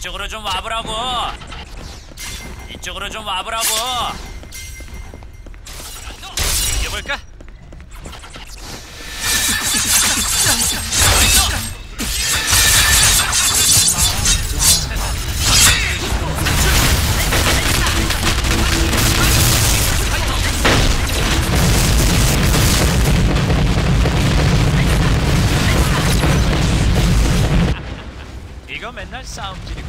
이쪽으로 좀 와보라고. 이쪽으로 좀 와보라고. 이겨볼까? 이거 맨날 싸움질이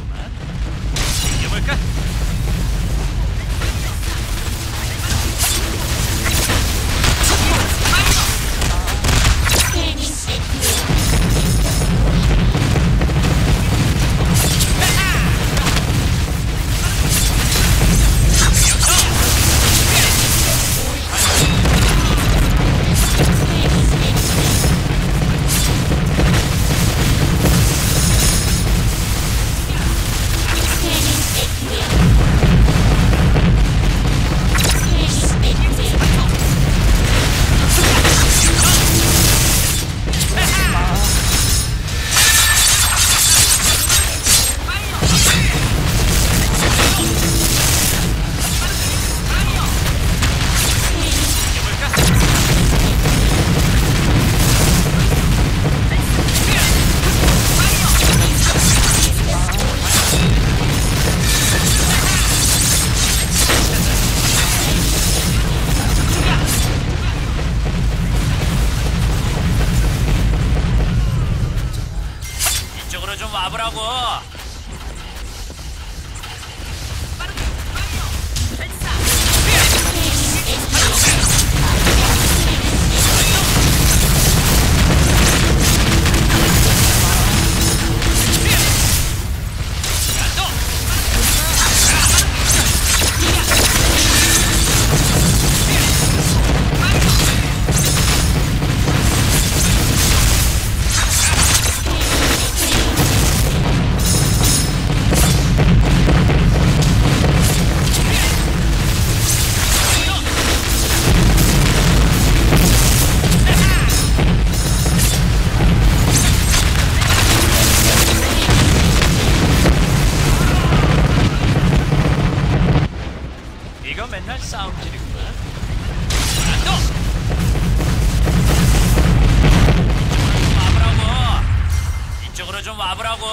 와보라고.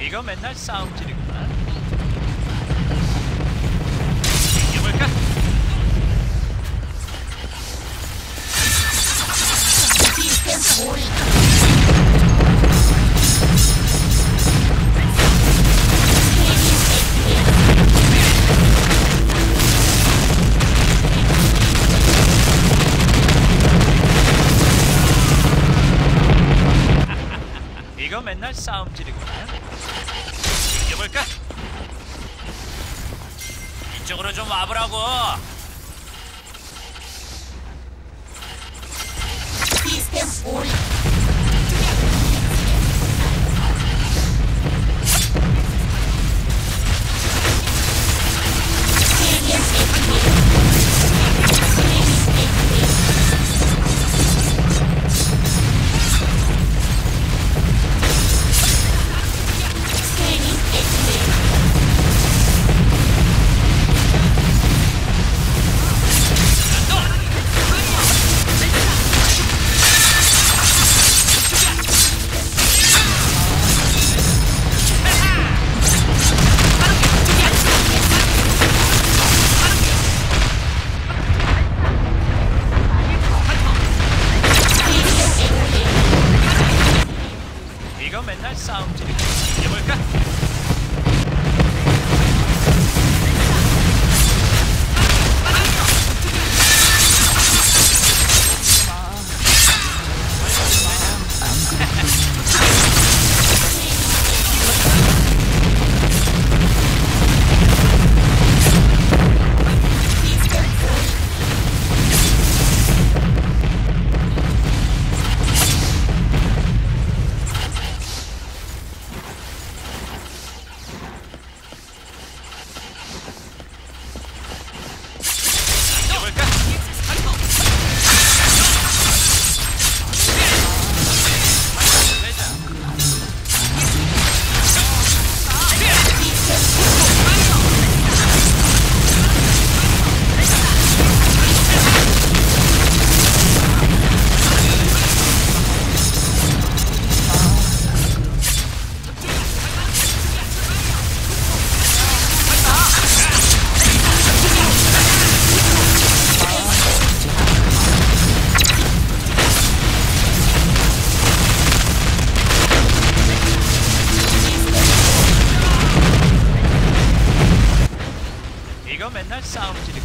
이거 맨날 싸움질이구 이쪽으로 좀 와보라고. 시스템 올. 你们看。man, that sounds to the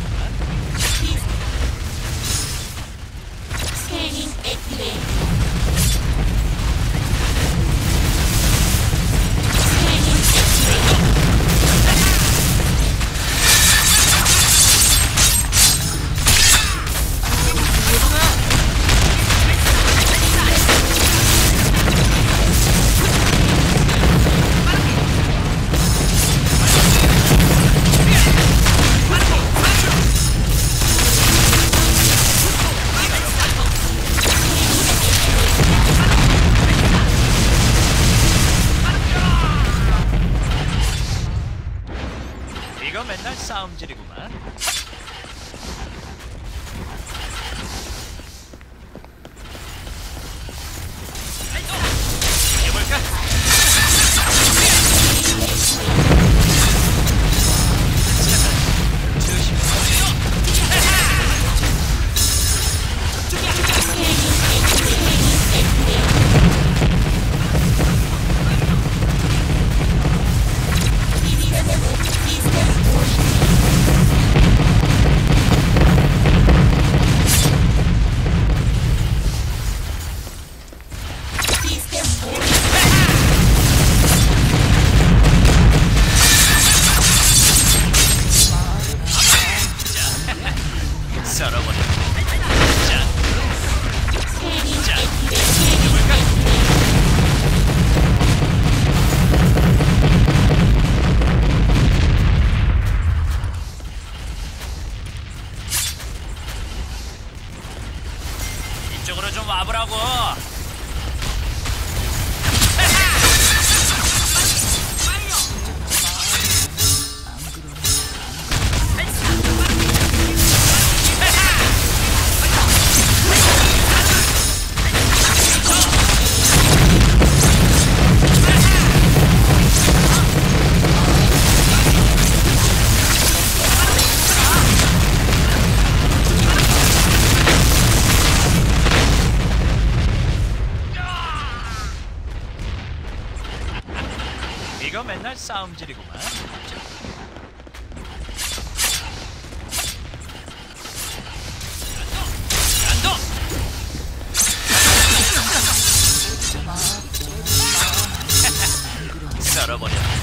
맨날 싸움질이구만. 썰어버려.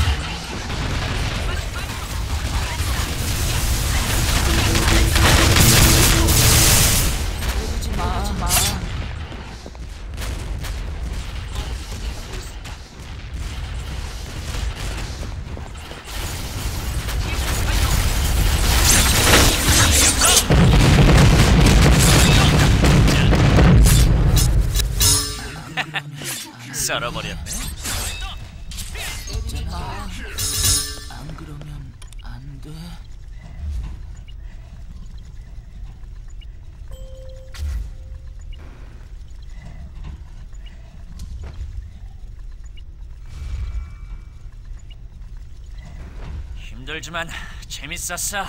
썰어버렸네. 안 그러면 안 돼. 힘들지만 재밌었어.